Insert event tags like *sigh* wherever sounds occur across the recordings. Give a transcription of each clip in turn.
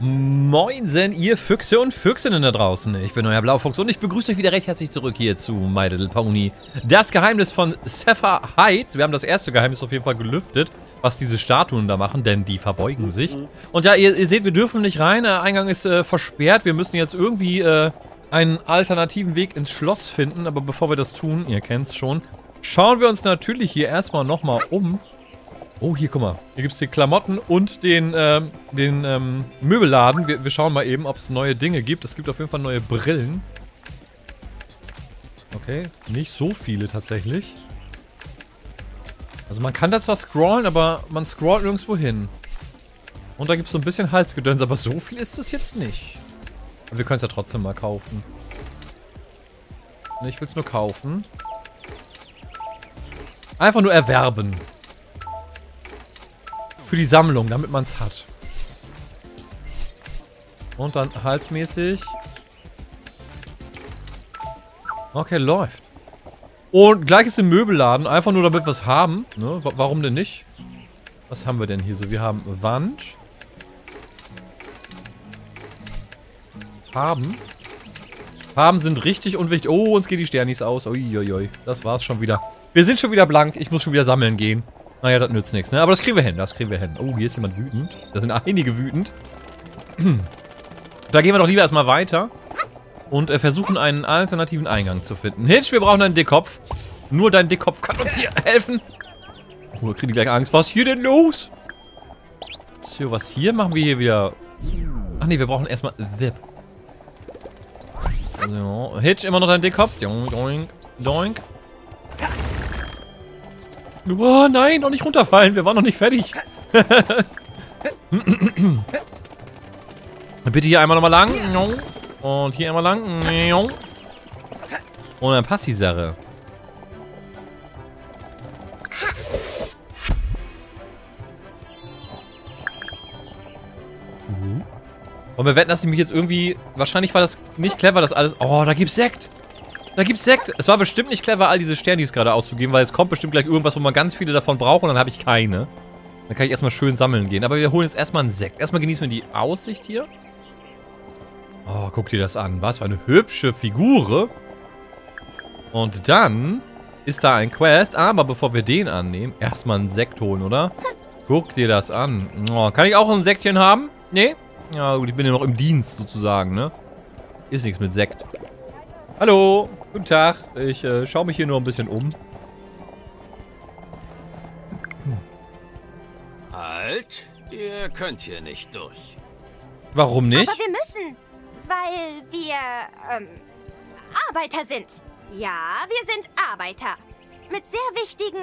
Moinsen, ihr Füchse und Füchsinnen da draußen. Ich bin euer Blaufuchs und ich begrüße euch wieder recht herzlich zurück hier zu My Little Pony. Das Geheimnis von Sapphire Heights. Wir haben das erste Geheimnis auf jeden Fall gelüftet, was diese Statuen da machen, denn die verbeugen sich. Und ja, ihr, ihr seht, wir dürfen nicht rein. Der Eingang ist äh, versperrt. Wir müssen jetzt irgendwie äh, einen alternativen Weg ins Schloss finden. Aber bevor wir das tun, ihr kennt es schon, schauen wir uns natürlich hier erstmal nochmal um. Oh, hier, guck mal. Hier gibt es die Klamotten und den, ähm, den ähm, Möbelladen. Wir, wir schauen mal eben, ob es neue Dinge gibt. Es gibt auf jeden Fall neue Brillen. Okay, nicht so viele tatsächlich. Also man kann da zwar scrollen, aber man scrollt nirgendwo hin. Und da gibt es so ein bisschen Halsgedöns, aber so viel ist es jetzt nicht. Aber wir können es ja trotzdem mal kaufen. Ich will es nur kaufen. Einfach nur erwerben. Für die Sammlung, damit man es hat. Und dann halsmäßig. Okay, läuft. Und gleich ist im Möbelladen, einfach nur damit wir es haben. Ne? Warum denn nicht? Was haben wir denn hier so? Wir haben Wand. Farben. Farben sind richtig unwichtig. Oh, uns geht die Sternis aus. Uiuiui, das war's schon wieder. Wir sind schon wieder blank. Ich muss schon wieder sammeln gehen. Naja, das nützt nichts, ne? Aber das kriegen wir hin, das kriegen wir hin. Oh, hier ist jemand wütend. Da sind einige wütend. Da gehen wir doch lieber erstmal weiter. Und äh, versuchen einen alternativen Eingang zu finden. Hitch, wir brauchen einen Dickkopf. Nur dein Dickkopf kann uns hier helfen. Oh, da kriegen die gleich Angst. Was ist hier denn los? So, was hier? Machen wir hier wieder... Ach nee, wir brauchen erstmal Zip. So, Hitch, immer noch dein Dickkopf. Doink, doink, doink. Oh nein, noch nicht runterfallen. Wir waren noch nicht fertig. *laughs* Bitte hier einmal nochmal lang. Und hier einmal lang. Und dann passt die Sache. Und wir wetten, dass ich mich jetzt irgendwie... Wahrscheinlich war das nicht clever, das alles... Oh, da gibt's Sekt. Da gibt's Sekt. Es war bestimmt nicht clever, all diese Sternis gerade auszugeben, weil es kommt bestimmt gleich irgendwas, wo man ganz viele davon braucht und dann habe ich keine. Dann kann ich erstmal schön sammeln gehen. Aber wir holen jetzt erstmal einen Sekt. Erstmal genießen wir die Aussicht hier. Oh, guck dir das an. Was für eine hübsche Figur. Und dann ist da ein Quest. Aber bevor wir den annehmen, erstmal einen Sekt holen, oder? Guck dir das an. Oh, kann ich auch ein Sektchen haben? Nee? Ja gut, ich bin ja noch im Dienst sozusagen, ne? Ist nichts mit Sekt. Hallo, guten Tag. Ich äh, schaue mich hier nur ein bisschen um. Halt, ihr könnt hier nicht durch. Warum nicht? Aber wir müssen, weil wir, ähm, Arbeiter sind. Ja, wir sind Arbeiter. Mit sehr wichtigen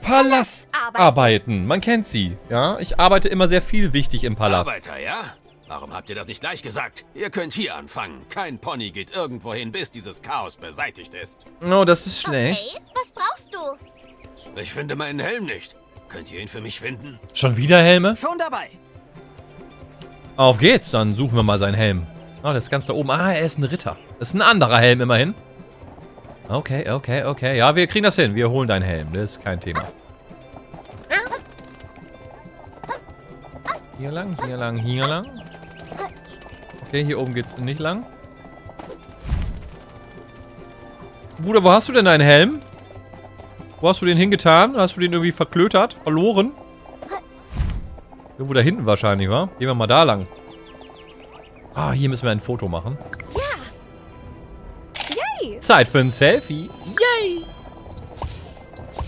Palastarbeiten. Man kennt sie, ja? Ich arbeite immer sehr viel wichtig im Palast. Arbeiter, ja? Warum habt ihr das nicht gleich gesagt? Ihr könnt hier anfangen. Kein Pony geht irgendwo hin, bis dieses Chaos beseitigt ist. Oh, das ist schlecht. Okay, was brauchst du? Ich finde meinen Helm nicht. Könnt ihr ihn für mich finden? Schon wieder Helme? Schon dabei. Auf geht's, dann suchen wir mal seinen Helm. Oh, der ist ganz da oben. Ah, er ist ein Ritter. Das ist ein anderer Helm immerhin. Okay, okay, okay. Ja, wir kriegen das hin. Wir holen deinen Helm. Das ist kein Thema. Hier lang, hier lang, hier lang. Okay, hier oben geht's nicht lang. Bruder, wo hast du denn deinen Helm? Wo hast du den hingetan? Hast du den irgendwie verklötert? Verloren? Irgendwo da hinten wahrscheinlich, wa? Gehen wir mal da lang. Ah, hier müssen wir ein Foto machen. Zeit für ein Selfie. Yay!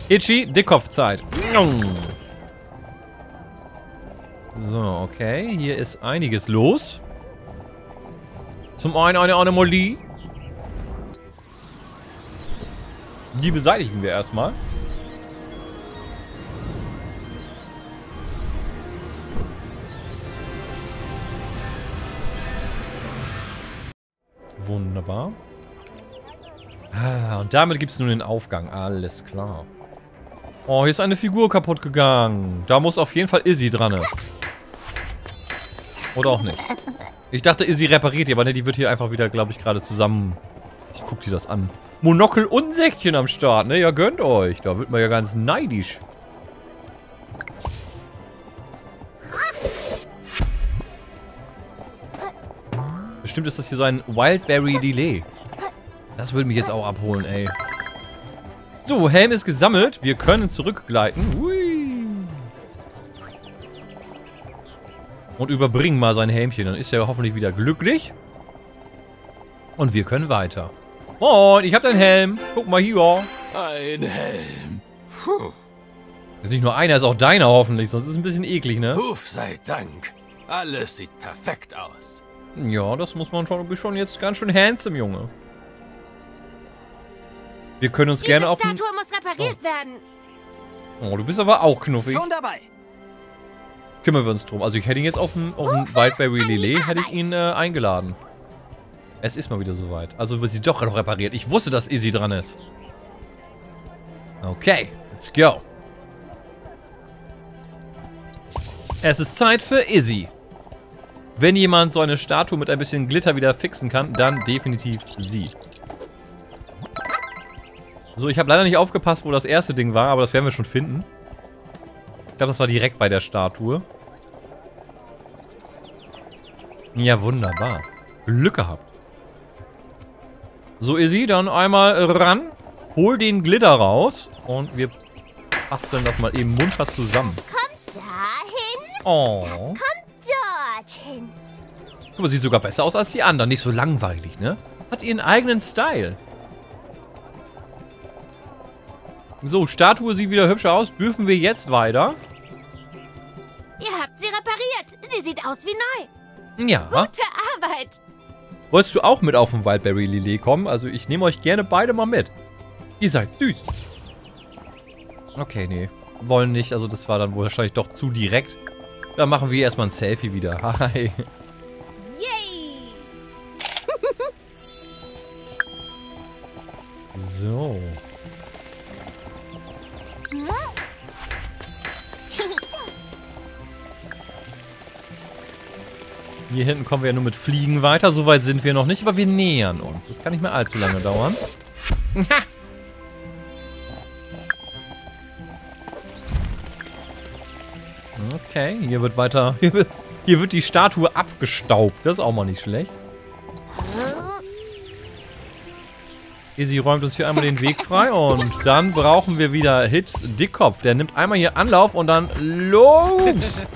Itchy, Dickkopfzeit. So, okay. Hier ist einiges los. Zum einen eine Anomalie. Die beseitigen wir erstmal. Wunderbar. Ah, und damit gibt es nun den Aufgang. Alles klar. Oh, hier ist eine Figur kaputt gegangen. Da muss auf jeden Fall Izzy dran. Oder auch nicht. Ich dachte, Izzy repariert die, aber ne, die wird hier einfach wieder, glaube ich, gerade zusammen... Oh, guckt sie das an. Monokel und Säckchen am Start, ne? Ja, gönnt euch. Da wird man ja ganz neidisch. Bestimmt ist das hier so ein Wildberry Delay. Das würde mich jetzt auch abholen, ey. So, Helm ist gesammelt. Wir können zurückgleiten. Hui. Und überbringen mal sein Helmchen. Dann ist er hoffentlich wieder glücklich. Und wir können weiter. Moin, ich hab deinen Helm. Guck mal hier. Ein Helm. Puh. Ist nicht nur einer, ist auch deiner hoffentlich. Sonst ist es ein bisschen eklig, ne? Huf sei Dank. Alles sieht perfekt aus. Ja, das muss man schon. Du bist schon jetzt ganz schön handsome, Junge. Wir können uns Diese gerne auf den... Statue muss repariert werden. Oh, du bist aber auch knuffig. Schon dabei. Kümmern wir uns drum. Also ich hätte ihn jetzt auf dem, auf dem Wildberry Lillet, hätte ich ihn äh, eingeladen. Es ist mal wieder soweit. Also wird sie doch noch repariert. Ich wusste, dass Izzy dran ist. Okay, let's go. Es ist Zeit für Izzy. Wenn jemand so eine Statue mit ein bisschen Glitter wieder fixen kann, dann definitiv sie. So, ich habe leider nicht aufgepasst, wo das erste Ding war, aber das werden wir schon finden. Ich glaube, das war direkt bei der Statue. Ja, wunderbar. Glück gehabt. So, Izzy, dann einmal ran. Hol den Glitter raus. Und wir basteln das mal eben munter zusammen. Dahin, Oh. dorthin. Guck mal, sieht sogar besser aus als die anderen. Nicht so langweilig, ne? Hat ihren eigenen Style. So, Statue sieht wieder hübscher aus. Dürfen wir jetzt weiter? Ihr habt sie repariert. Sie sieht aus wie neu. Ja. Gute Arbeit. Wolltest du auch mit auf dem Wildberry Lillet kommen? Also ich nehme euch gerne beide mal mit. Ihr seid süß. Okay, nee. Wollen nicht. Also das war dann wohl wahrscheinlich doch zu direkt. Dann machen wir erstmal ein Selfie wieder. *laughs* Hi. Yay. *laughs* So. Hier hinten kommen wir ja nur mit Fliegen weiter. So weit sind wir noch nicht, aber wir nähern uns. Das kann nicht mehr allzu lange dauern. *laughs* Okay, hier wird weiter... Hier *laughs* wird, hier wird die Statue abgestaubt. Das ist auch mal nicht schlecht. Izzy räumt uns hier einmal den Weg frei und dann brauchen wir wieder Hits Dickkopf. Der nimmt einmal hier Anlauf und dann los!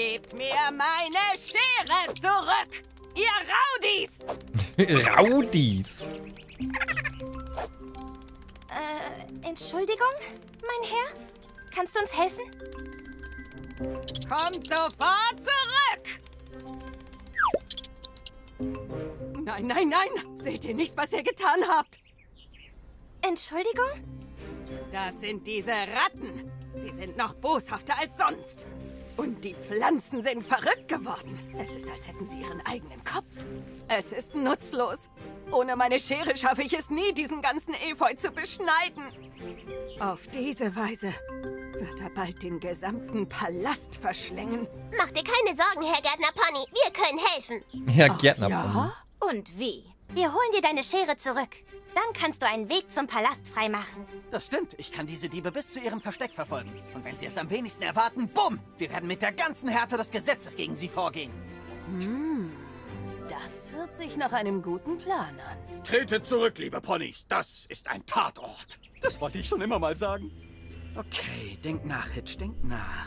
Gebt mir meine Schere zurück! Ihr Raudis! *laughs* Raudis. Äh, Entschuldigung, mein Herr? Kannst du uns helfen? Kommt sofort zurück! Nein, nein, nein! Seht ihr nicht, was ihr getan habt? Entschuldigung? Das sind diese Ratten. Sie sind noch boshafter als sonst. Und die Pflanzen sind verrückt geworden. Es ist, als hätten sie ihren eigenen Kopf. Es ist nutzlos. Ohne meine Schere schaffe ich es nie, diesen ganzen Efeu zu beschneiden. Auf diese Weise wird er bald den gesamten Palast verschlingen. Mach dir keine Sorgen, Herr Gärtner Pony. Wir können helfen. Ach, Gärtner. ja? Und wie? Wir holen dir deine Schere zurück. Dann kannst du einen Weg zum Palast freimachen. Das stimmt. Ich kann diese Diebe bis zu ihrem Versteck verfolgen. Und wenn sie es am wenigsten erwarten, bumm! Wir werden mit der ganzen Härte des Gesetzes gegen sie vorgehen. Das hört sich nach einem guten Plan an. Tretet zurück, liebe Ponys. Das ist ein Tatort. Das wollte ich schon immer mal sagen. Okay, denk nach, Hitch, denk nach.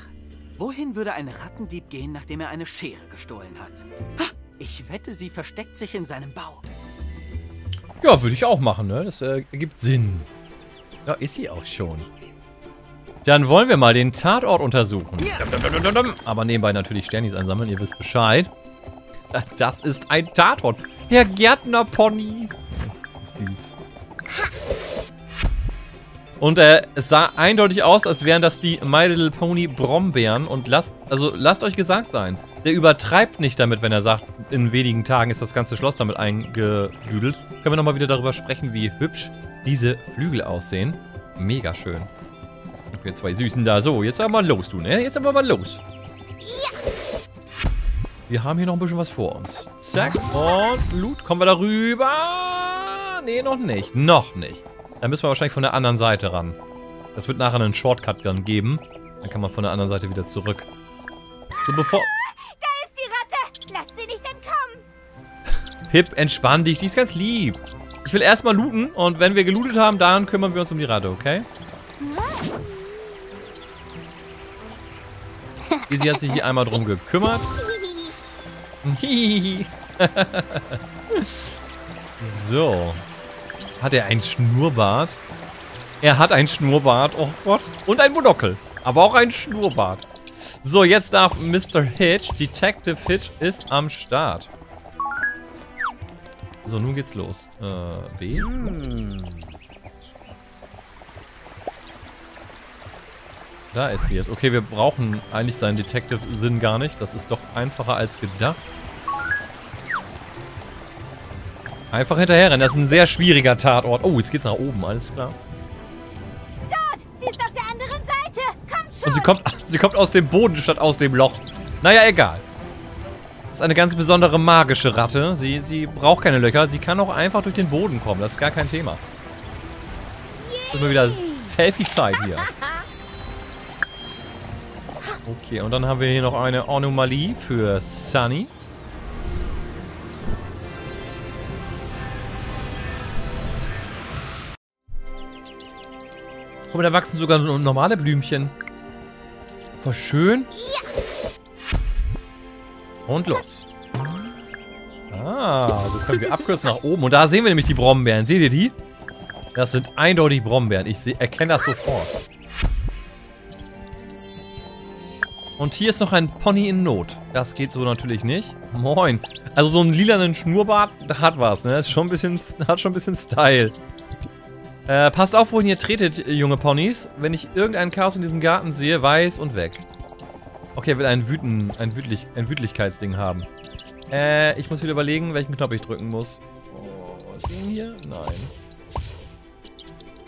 Wohin würde ein Rattendieb gehen, nachdem er eine Schere gestohlen hat? Ha, ich wette, sie versteckt sich in seinem Bau. Ja, würde ich auch machen, ne? Das äh, ergibt Sinn. Ja, ist sie auch schon. Dann wollen wir mal den Tatort untersuchen. Aber nebenbei natürlich Sternis einsammeln, ihr wisst Bescheid. Das ist ein Tatort. Herr Gärtner-Pony. Das ist süß. Und äh, es sah eindeutig aus, als wären das die My Little Pony Brombeeren. Und lasst, also lasst euch gesagt sein, der übertreibt nicht damit, wenn er sagt, in wenigen Tagen ist das ganze Schloss damit eingedüdelt. Können wir nochmal wieder darüber sprechen, wie hübsch diese Flügel aussehen. Mega schön. Wir zwei Süßen da. So, jetzt aber mal los, du, ne? Jetzt aber mal los. Wir haben hier noch ein bisschen was vor uns. Zack. Und Loot. Kommen wir da rüber? Nee, noch nicht. Noch nicht. Dann müssen wir wahrscheinlich von der anderen Seite ran. Das wird nachher einen Shortcut dann geben. Dann kann man von der anderen Seite wieder zurück. So, bevor... Pip, entspann dich, die ist ganz lieb. Ich will erstmal looten und wenn wir gelootet haben, dann kümmern wir uns um die Ratte, okay? Easy hat sich hier einmal drum gekümmert. *laughs* So. Hat er ein Schnurrbart? Er hat ein Schnurrbart, oh Gott. Und ein Monokel. Aber auch ein Schnurrbart. So, jetzt darf Mr. Hitch, Detective Hitch, ist am Start. So, nun geht's los. Äh, B? Da ist sie jetzt. Okay, wir brauchen eigentlich seinen Detective-Sinn gar nicht. Das ist doch einfacher als gedacht. Einfach hinterherrennen. Das ist ein sehr schwieriger Tatort. Oh, jetzt geht's nach oben. Alles klar. Dort! Sie ist auf der anderen Seite! Kommt schon! Und sie kommt, sie kommt aus dem Boden statt aus dem Loch. Naja, egal. Ist eine ganz besondere magische Ratte. Sie, sie braucht keine Löcher. Sie kann auch einfach durch den Boden kommen. Das ist gar kein Thema. Das ist mal wieder Selfie-Zeit hier. Okay, und dann haben wir hier noch eine Anomalie für Sunny. Guck mal, da wachsen sogar so normale Blümchen. Voll schön. Und los. Ah, so können wir abkürzen nach oben. Und da sehen wir nämlich die Brombeeren. Seht ihr die? Das sind eindeutig Brombeeren. Ich erkenne das sofort. Und hier ist noch ein Pony in Not. Das geht so natürlich nicht. Moin. Also so einen lilanen Schnurrbart hat was, ne? Ist schon ein bisschen, hat schon ein bisschen Style. Äh, passt auf, wohin ihr tretet, junge Ponys. Wenn ich irgendein Chaos in diesem Garten sehe, weiß und weg. Okay, er will ein, Wüten, ein, Wütlich, ein Wütlichkeitsding haben. Äh, ich muss wieder überlegen, welchen Knopf ich drücken muss. Oh, den hier? Nein.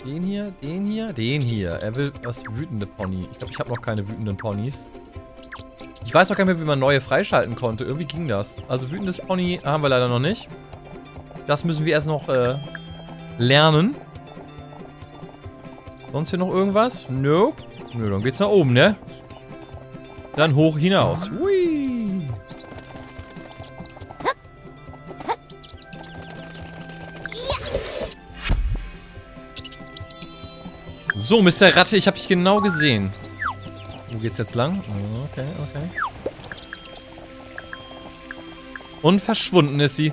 Den hier, den hier, den hier. Er will das wütende Pony. Ich glaube, ich habe noch keine wütenden Ponys. Ich weiß auch gar nicht mehr, wie man neue freischalten konnte. Irgendwie ging das. Also wütendes Pony haben wir leider noch nicht. Das müssen wir erst noch äh, lernen. Sonst hier noch irgendwas? Nope. Nö, dann geht's nach oben, ne? Dann hoch hinaus. Hui. So, Mr. Ratte, ich habe dich genau gesehen. Wo geht's jetzt lang? Okay, okay. Und verschwunden ist sie.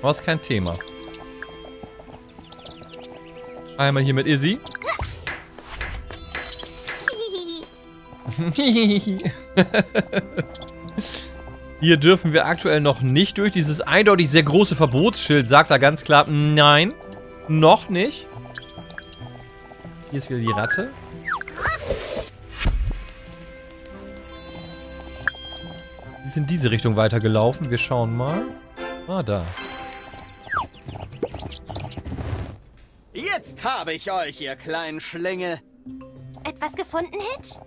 Aber ist kein Thema. Einmal hier mit Izzy. *laughs* *laughs* *laughs* Hier dürfen wir aktuell noch nicht durch. Dieses eindeutig sehr große Verbotsschild sagt da ganz klar, nein, noch nicht. Hier ist wieder die Ratte. Sie ist in diese Richtung weitergelaufen. Wir schauen mal. Ah, da. Jetzt habe ich euch, ihr kleinen Schlingel. Etwas gefunden, Hitch?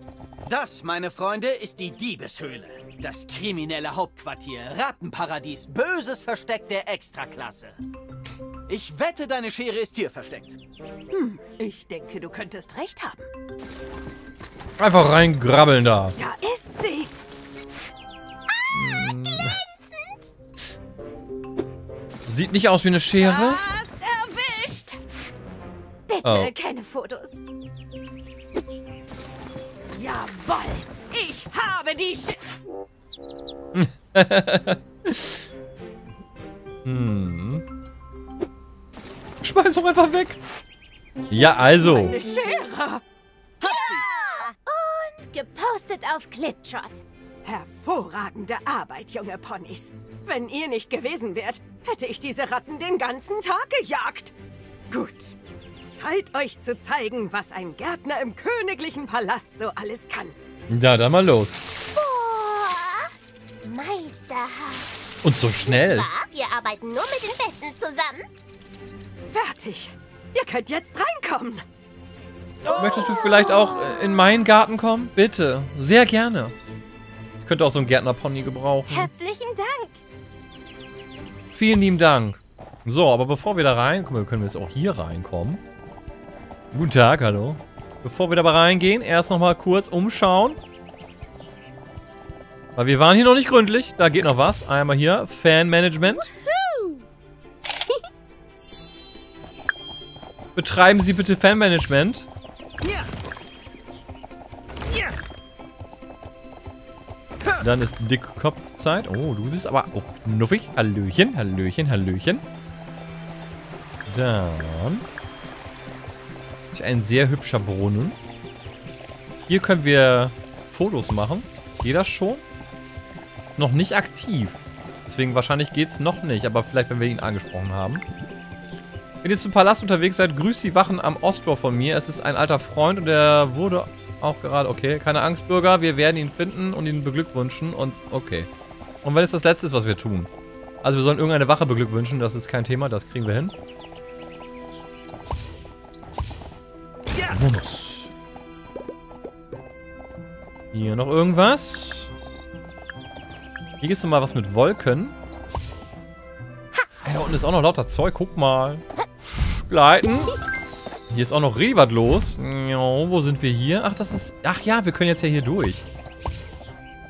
Das, meine Freunde, ist die Diebeshöhle. Das kriminelle Hauptquartier, Rattenparadies, böses Versteck der Extraklasse. Ich wette, deine Schere ist hier versteckt. Ich denke, du könntest recht haben. Einfach reingrabbeln da. Da ist sie. Sieht nicht aus wie eine Schere. Hast erwischt. Bitte, Oh. keine Fotos. Jawoll. Ich habe die Sch *laughs* Hm. Schmeiß doch einfach weg. Ja, also. Eine Schere. Gepostet auf Cliptrot. Hervorragende Arbeit, junge Ponys. Wenn ihr nicht gewesen wärt, hätte ich diese Ratten den ganzen Tag gejagt. Gut. Zeit euch zu zeigen, was ein Gärtner im königlichen Palast so alles kann. Ja, dann mal los. Boah, meisterhaft. Und so schnell. Ja, wir arbeiten nur mit den Besten zusammen. Fertig. Ihr könnt jetzt reinkommen. Möchtest du vielleicht auch äh, in meinen Garten kommen? Bitte. Sehr gerne. Ich könnte auch so einen Gärtnerpony gebrauchen. Herzlichen Dank. Vielen lieben Dank. So, aber bevor wir da reinkommen, können wir jetzt auch hier reinkommen. Guten Tag, hallo. Bevor wir dabei reingehen, erst nochmal kurz umschauen. Weil wir waren hier noch nicht gründlich. Da geht noch was. Einmal hier. Fanmanagement. Betreiben Sie bitte Fanmanagement. Dann ist Dickkopfzeit. Oh, du bist aber oh, knuffig. Hallöchen, Hallöchen, Hallöchen. Dann. Ist ein sehr hübscher Brunnen. Hier können wir Fotos machen. Geht das schon? Noch nicht aktiv. Deswegen wahrscheinlich geht es noch nicht. Aber vielleicht, wenn wir ihn angesprochen haben. Wenn ihr zum Palast unterwegs seid, grüßt die Wachen am Osttor von mir. Es ist ein alter Freund und er wurde auch gerade... Okay, keine Angst, Bürger. Wir werden ihn finden und ihn beglückwünschen. Und okay. Und wenn es das Letzte ist, was wir tun. Also wir sollen irgendeine Wache beglückwünschen. Das ist kein Thema. Das kriegen wir hin. Bonus. Hier noch irgendwas. Hier ist mal was mit Wolken. Hey, da unten ist auch noch lauter Zeug. Guck mal. Gleiten. Hier ist auch noch Rebat los. wo sind wir hier? Ach, das ist... Ach ja, wir können jetzt ja hier durch.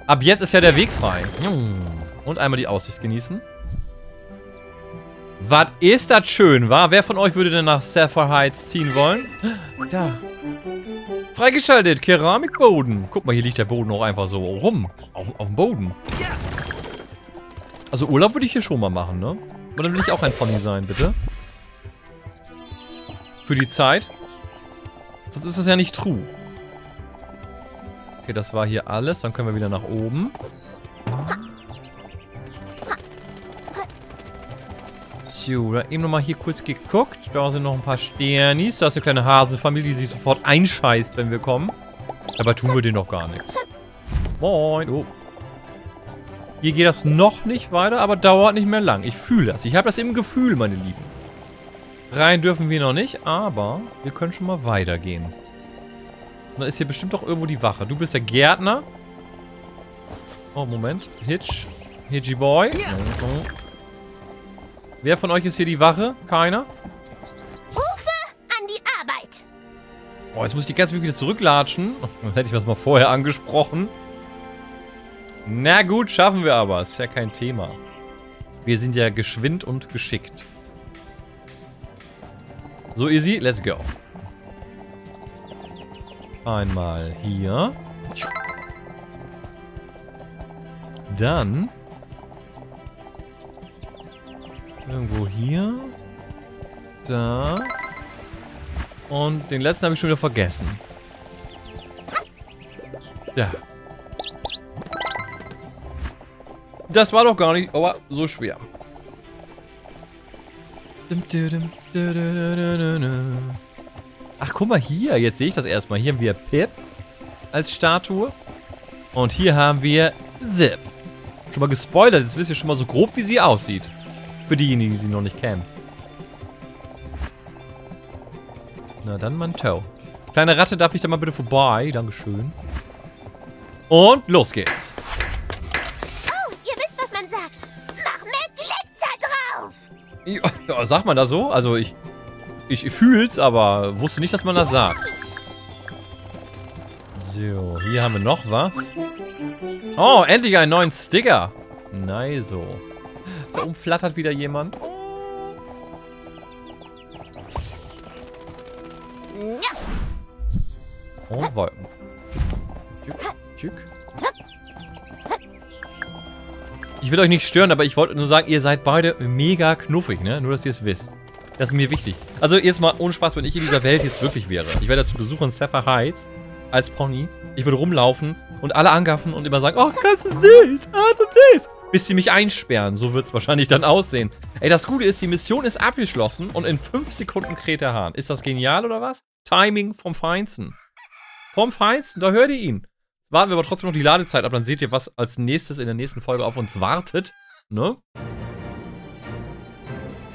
Ab jetzt ist ja der Weg frei. Und einmal die Aussicht genießen. Was ist das schön, wa? Wer von euch würde denn nach Sapphire Heights ziehen wollen? Da. Freigeschaltet, Keramikboden. Guck mal, hier liegt der Boden auch einfach so rum. Auf, auf dem Boden. Also Urlaub würde ich hier schon mal machen, ne? Und dann will ich auch ein Pony sein, bitte. Für die Zeit. Sonst ist das ja nicht true. Okay, das war hier alles. Dann können wir wieder nach oben. So, da eben nochmal hier kurz geguckt. Da sind noch ein paar Sternis. Da ist eine kleine Hasenfamilie, die sich sofort einscheißt, wenn wir kommen. Aber tun wir denen noch gar nichts. Moin. Oh. Hier geht das noch nicht weiter, aber dauert nicht mehr lang. Ich fühle das. Ich habe das im Gefühl, meine Lieben. Rein dürfen wir noch nicht, aber wir können schon mal weitergehen. Und dann ist hier bestimmt doch irgendwo die Wache. Du bist der Gärtner. Oh, Moment. Hitch. Hitchy Boy. Wer von euch ist hier die Wache? Keiner? Rufe an die Arbeit. Oh, jetzt muss ich die ganze Zeit wieder zurücklatschen. Das hätte ich was mal vorher angesprochen. Na gut, schaffen wir aber. Ist ja kein Thema. Wir sind ja geschwind und geschickt. So easy, let's go. Einmal hier. Dann Irgendwo hier. Da. Und den letzten habe ich schon wieder vergessen. Da. Das war doch gar nicht aber so schwer. Ach, guck mal hier. Jetzt sehe ich das erstmal. Hier haben wir Pip als Statue. Und hier haben wir Zip. Schon mal gespoilert. Jetzt wisst ihr schon mal so grob, wie sie aussieht. Für diejenigen, die sie noch nicht kennen. Na dann Manteau. Kleine Ratte, darf ich da mal bitte vorbei? Dankeschön. Und los geht's. Oh, ihr wisst, was man sagt. Mach mehr Glitzer drauf. Ja, ja, sagt man das so? Also ich, ich fühl's, aber wusste nicht, dass man das sagt. So, hier haben wir noch was. Oh, endlich einen neuen Sticker. Nice. So. Da oben flattert wieder jemand. Oh, Wolken. Tschück, tschück. Ich will euch nicht stören, aber ich wollte nur sagen, ihr seid beide mega knuffig, ne? Nur, dass ihr es wisst. Das ist mir wichtig. Also jetzt mal ohne Spaß, wenn ich in dieser Welt jetzt wirklich wäre. Ich wäre dazu Besuch in Sapphire Heights als Pony. Ich würde rumlaufen und alle angaffen und immer sagen, oh, ganz süß, ah, so süß bis sie mich einsperren. So wird es wahrscheinlich dann aussehen. Ey, das Gute ist, die Mission ist abgeschlossen und in 5 Sekunden kräht der Hahn. Ist das genial oder was? Timing vom Feinsten. Vom Feinsten, da hört ihr ihn. Warten wir aber trotzdem noch die Ladezeit ab, dann seht ihr, was als nächstes in der nächsten Folge auf uns wartet. Ne?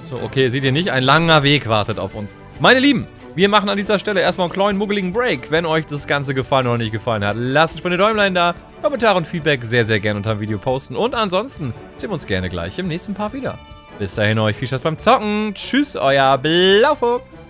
So, okay, seht ihr nicht? Ein langer Weg wartet auf uns. Meine Lieben, wir machen an dieser Stelle erstmal einen kleinen muggeligen Break. Wenn euch das Ganze gefallen oder nicht gefallen hat, lasst uns von den Däumlein da. Kommentare und Feedback sehr, sehr gerne unter dem Video posten. Und ansonsten sehen wir uns gerne gleich im nächsten Part wieder. Bis dahin euch viel Spaß beim Zocken. Tschüss, euer Blaufuchs.